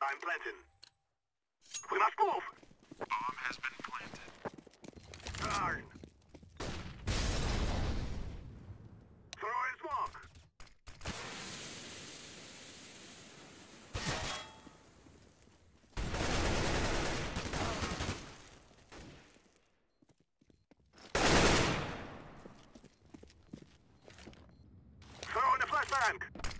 I'm planting. We must move! Bomb has been planted. Darn! Throw in smoke! Throw in the flashbang!